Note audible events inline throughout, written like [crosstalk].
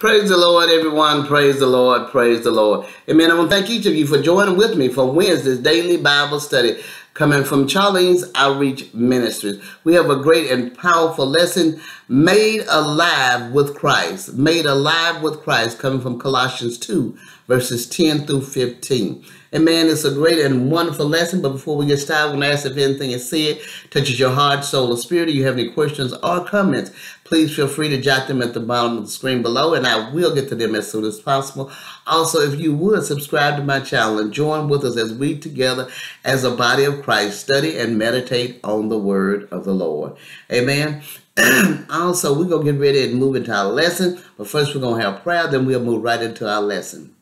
Praise the Lord, everyone. Praise the Lord. Praise the Lord. Amen. I want to thank each of you for joining with me for Wednesday's daily Bible study coming from Charlene's Outreach Ministries. We have a great and powerful lesson, Made Alive with Christ. Made Alive with Christ, coming from Colossians 2, verses 10 through 15. Amen. It's a great and wonderful lesson. But before we get started, I want to ask if anything is said touches your heart, soul, or spirit, or you have any questions or comments, please feel free to jot them at the bottom of the screen below, and I will get to them as soon as possible. Also, if you would subscribe to my channel and join with us as we together, as a body of Christ, study and meditate on the word of the Lord. Amen. [clears throat] also, we're going to get ready and move into our lesson. But first, we're going to have prayer, then we'll move right into our lesson.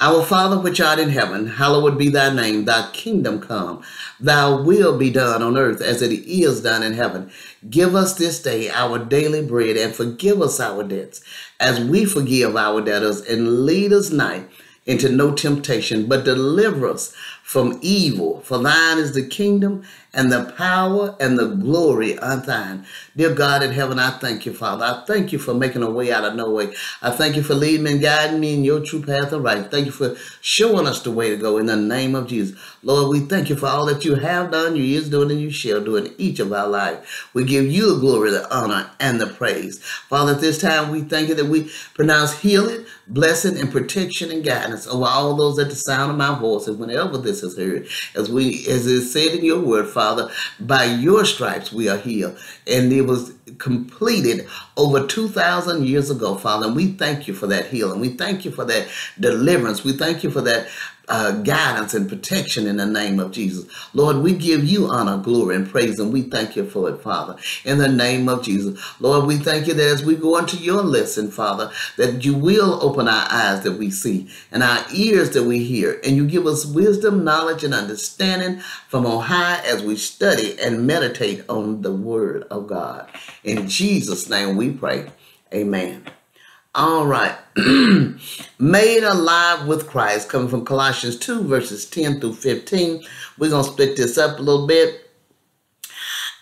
Our Father which art in heaven, hallowed be thy name, thy kingdom come, thy will be done on earth as it is done in heaven. Give us this day our daily bread and forgive us our debts as we forgive our debtors and lead us not into no temptation, but deliver us from evil. For thine is the kingdom and the power and the glory are thine. Dear God in heaven, I thank you, Father. I thank you for making a way out of no way. I thank you for leading and guiding me in your true path of right. Thank you for showing us the way to go in the name of Jesus. Lord, we thank you for all that you have done, you is doing, and you shall do in each of our lives. We give you the glory, the honor, and the praise. Father, at this time, we thank you that we pronounce healing, blessing, and protection and guidance over all those at the sound of my voice. And whenever this is heard, as we as it said in your word, Father, by your stripes we are healed. And it was completed over 2,000 years ago, Father. And we thank you for that healing. We thank you for that deliverance. We thank you for that uh, guidance and protection in the name of Jesus. Lord, we give you honor, glory, and praise, and we thank you for it, Father, in the name of Jesus. Lord, we thank you that as we go into your lesson, Father, that you will open our eyes that we see and our ears that we hear, and you give us wisdom, knowledge, and understanding from on high as we study and meditate on the word of God. In Jesus' name we pray. Amen. All right. [clears throat] Made alive with Christ, coming from Colossians 2, verses 10 through 15. We're going to split this up a little bit.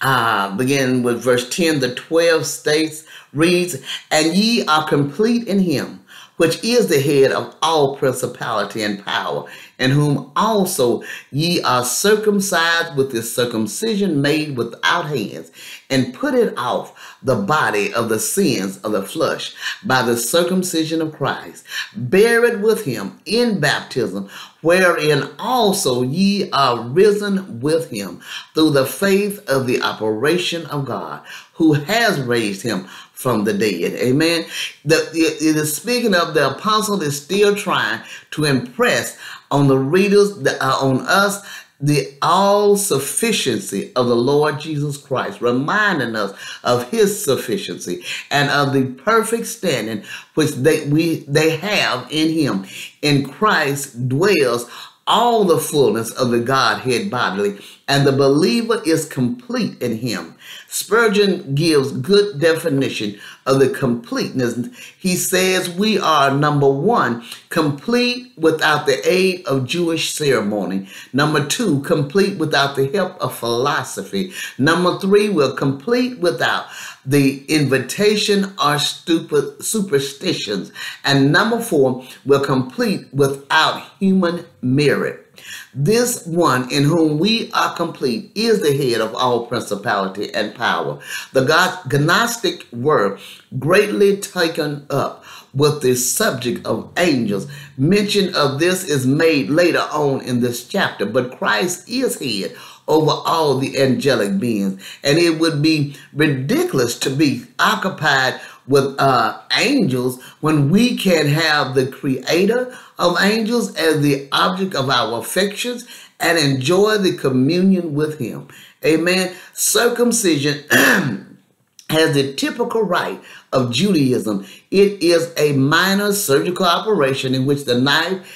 Uh, begin with verse 10. The 12 states reads, And ye are complete in him, which is the head of all principality and power, in whom also ye are circumcised with the circumcision made without hands, and put it off the body of the sins of the flesh by the circumcision of Christ, buried with him in baptism, wherein also ye are risen with him through the faith of the operation of God, who has raised him from the dead. Amen. The, it is speaking of the apostle is still trying to impress on the readers, the, uh, on us, the all sufficiency of the Lord Jesus Christ, reminding us of his sufficiency and of the perfect standing which they we they have in him. In Christ dwells all the fullness of the Godhead bodily, and the believer is complete in him. Spurgeon gives good definition of the completeness. He says we are number one, complete without the aid of Jewish ceremony. Number two, complete without the help of philosophy. Number three, we're complete without the invitation or stupid superstitions. And number four, we're complete without human merit. This one in whom we are complete is the head of all principality and power. The Gnostic were greatly taken up with the subject of angels. Mention of this is made later on in this chapter, but Christ is head over all the angelic beings. And it would be ridiculous to be occupied with uh, angels when we can have the creator of angels as the object of our affections and enjoy the communion with him. Amen. Circumcision [clears throat] has the typical rite of Judaism. It is a minor surgical operation in which the knife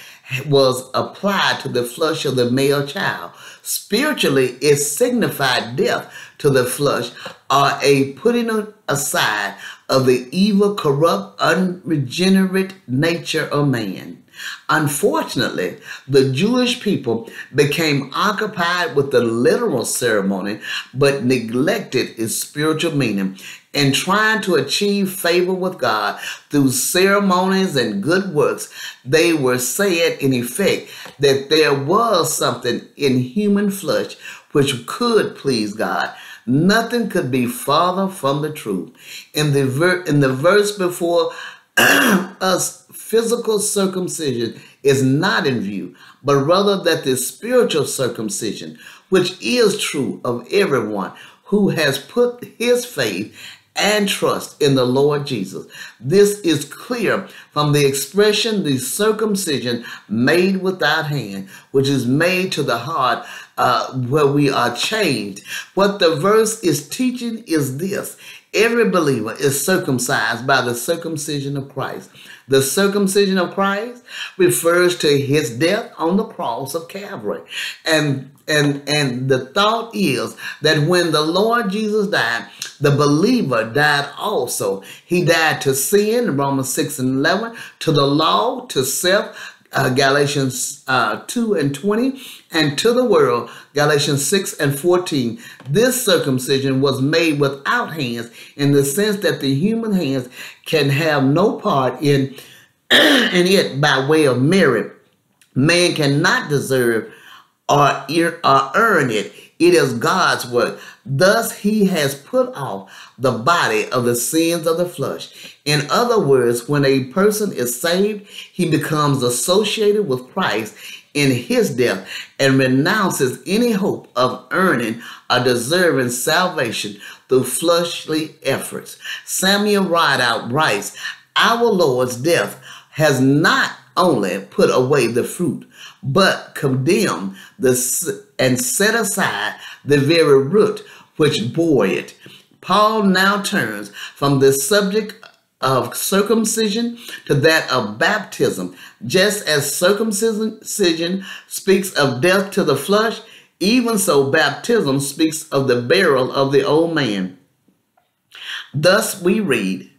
was applied to the flesh of the male child. Spiritually, it signified death to the flesh are a putting aside of the evil, corrupt, unregenerate nature of man. Unfortunately, the Jewish people became occupied with the literal ceremony but neglected its spiritual meaning in trying to achieve favor with God through ceremonies and good works, they were saying in effect that there was something in human flesh which could please God. Nothing could be farther from the truth. In the ver- in the verse before [clears throat] us, physical circumcision is not in view, but rather that the spiritual circumcision, which is true of everyone who has put his faith and trust in the Lord Jesus. This is clear from the expression the circumcision made without hand, which is made to the heart uh, where we are changed. What the verse is teaching is this. Every believer is circumcised by the circumcision of Christ. The circumcision of Christ refers to his death on the cross of Calvary. And and and the thought is that when the Lord Jesus died, the believer died also. He died to sin, Romans 6 and 11, to the law, to self, uh, Galatians uh, 2 and 20, and to the world, Galatians 6 and 14. This circumcision was made without hands in the sense that the human hands can have no part in, [clears throat] in it by way of merit. Man cannot deserve or, earn it. It is God's work. Thus, he has put off the body of the sins of the flesh. In other words, when a person is saved, he becomes associated with Christ in his death and renounces any hope of earning or deserving salvation through fleshly efforts. Samuel Rideout writes, Our Lord's death has not only put away the fruit, but condemned the, and set aside the very root which bore it. Paul now turns from the subject of circumcision to that of baptism. Just as circumcision speaks of death to the flesh, even so baptism speaks of the burial of the old man. Thus we read,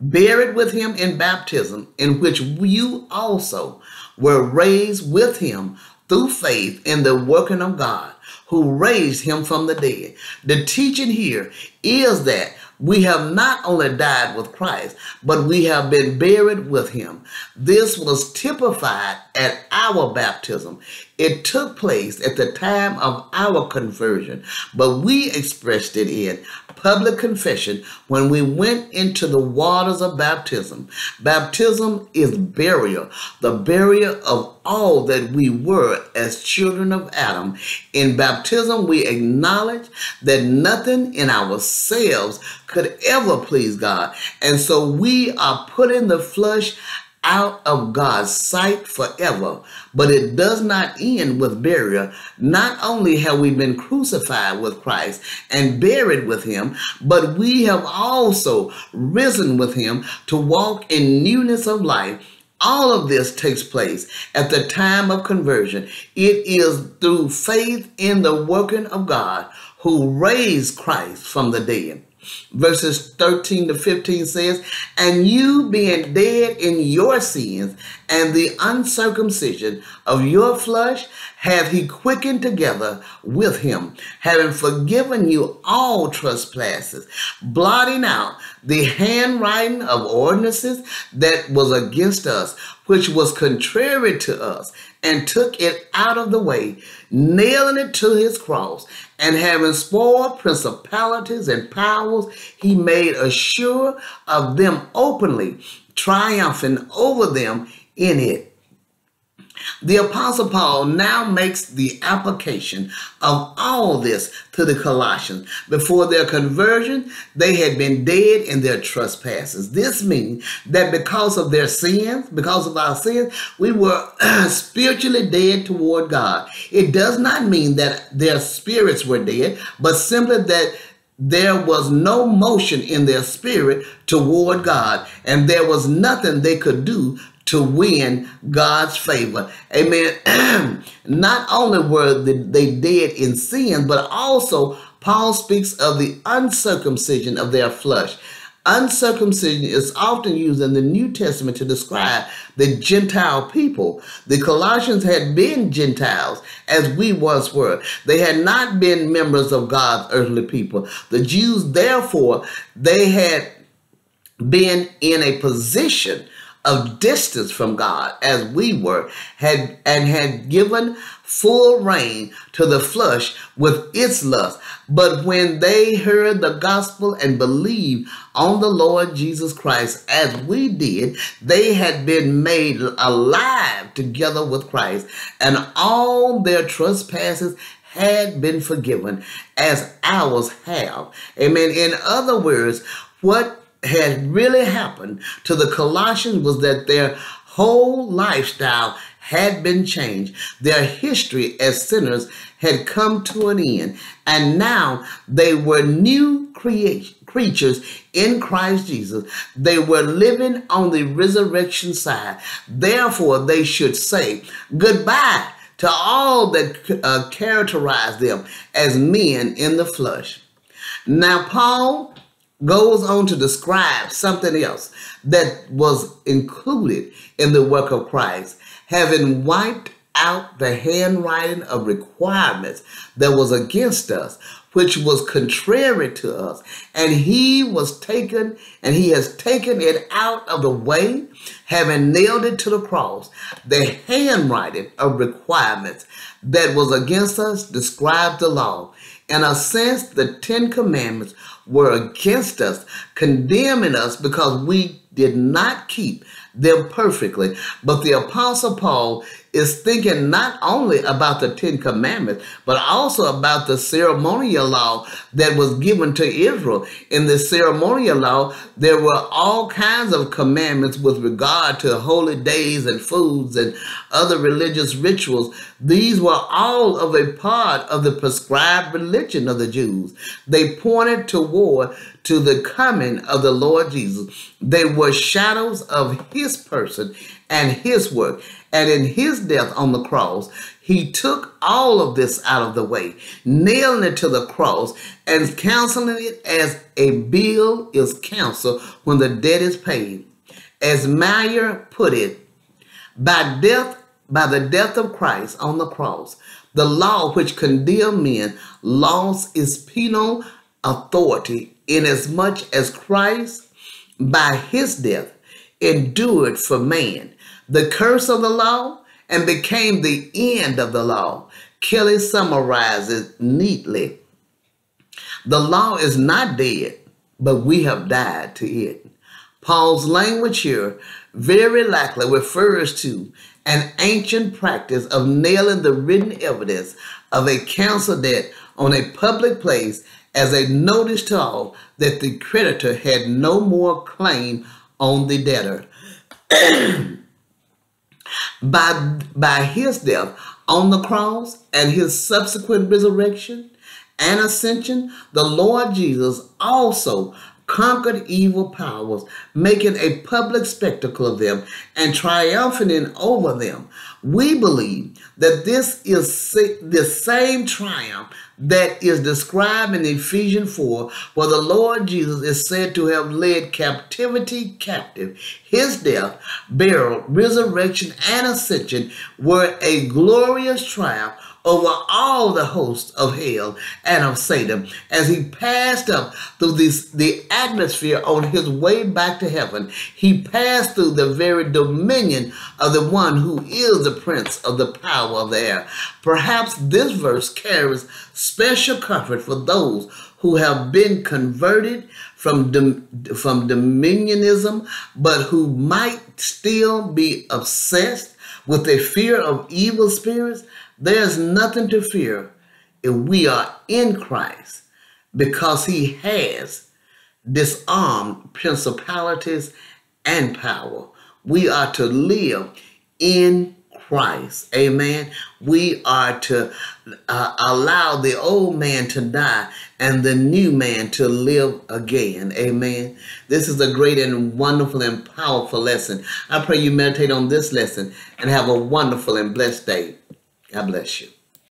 buried with him in baptism, in which you also were raised with him through faith in the working of God who raised him from the dead. The teaching here is that we have not only died with Christ, but we have been buried with him. This was typified at our baptism. It took place at the time of our conversion, but we expressed it in public confession when we went into the waters of baptism. Baptism is burial, the burial of all that we were as children of Adam. In baptism, we acknowledge that nothing in ourselves could ever please God. And so we are putting the flesh out of God's sight forever. But it does not end with burial. Not only have we been crucified with Christ and buried with him, but we have also risen with him to walk in newness of life. All of this takes place at the time of conversion. It is through faith in the working of God who raised Christ from the dead verses 13 to 15 says, And you being dead in your sins and the uncircumcision of your flesh, hath he quickened together with him, having forgiven you all trespasses, blotting out the handwriting of ordinances that was against us, which was contrary to us, and took it out of the way, nailing it to his cross, and having spoiled principalities and powers, he made a sure of them openly, triumphing over them in it. The Apostle Paul now makes the application of all this to the Colossians. Before their conversion, they had been dead in their trespasses. This means that because of their sins, because of our sins, we were [clears throat] spiritually dead toward God. It does not mean that their spirits were dead, but simply that there was no motion in their spirit toward God, and there was nothing they could do to win God's favor. Amen. [clears throat] Not only were they dead in sin, but also Paul speaks of the uncircumcision of their flesh. Uncircumcision is often used in the New Testament to describe the Gentile people. The Colossians had been Gentiles as we once were. They had not been members of God's earthly people. The Jews, therefore, they had been in a position of distance from God as we were, had and had given full rein to the flesh with its lust. But when they heard the gospel and believed on the Lord Jesus Christ as we did, they had been made alive together with Christ, and all their trespasses had been forgiven as ours have. Amen. In other words, what had really happened to the Colossians was that their whole lifestyle had been changed. Their history as sinners had come to an end, and now they were new creatures in Christ Jesus. They were living on the resurrection side. Therefore, they should say goodbye to all that uh, characterized them as men in the flesh. Now, Paul goes on to describe something else that was included in the work of Christ, having wiped out the handwriting of requirements that was against us, which was contrary to us. And he was taken, and he has taken it out of the way, having nailed it to the cross. The handwriting of requirements that was against us described the law. In a sense, the Ten Commandments were against us, condemning us because we did not keep them perfectly. But the Apostle Paul is thinking not only about the Ten Commandments, but also about the ceremonial law that was given to Israel. In the ceremonial law, there were all kinds of commandments with regard to holy days and foods and other religious rituals. These were all of a part of the prescribed religion of the Jews. They pointed toward to the coming of the Lord Jesus. They were shadows of his person and his work. And in his death on the cross, he took all of this out of the way, nailing it to the cross and canceling it as a bill is canceled when the debt is paid. As Meyer put it, by death, by the death of Christ on the cross, the law which condemned men lost its penal authority inasmuch as Christ, by his death, endured for man the curse of the law and became the end of the law. Kelly summarizes neatly. The law is not dead, but we have died to it. Paul's language here very likely refers to an ancient practice of nailing the written evidence of a council debt on a public place as a notice to all that the creditor had no more claim on the debtor. [clears throat] by, by his death on the cross and his subsequent resurrection and ascension, the Lord Jesus also conquered evil powers, making a public spectacle of them and triumphing over them. We believe that this is the same triumph that is described in Ephesians 4, where the Lord Jesus is said to have led captivity captive. His death, burial, resurrection, and ascension were a glorious triumph over all the hosts of hell and of Satan as he passed up through this, the atmosphere on his way back to heaven. He passed through the very dominion of the one who is the prince of the power of the air. Perhaps this verse carries special comfort for those who have been converted from, from dominionism, but who might still be obsessed with a fear of evil spirits there's nothing to fear if we are in Christ because he has disarmed principalities and power. We are to live in Christ. Amen. We are to uh, allow the old man to die and the new man to live again. Amen. This is a great and wonderful and powerful lesson. I pray you meditate on this lesson and have a wonderful and blessed day. God bless you.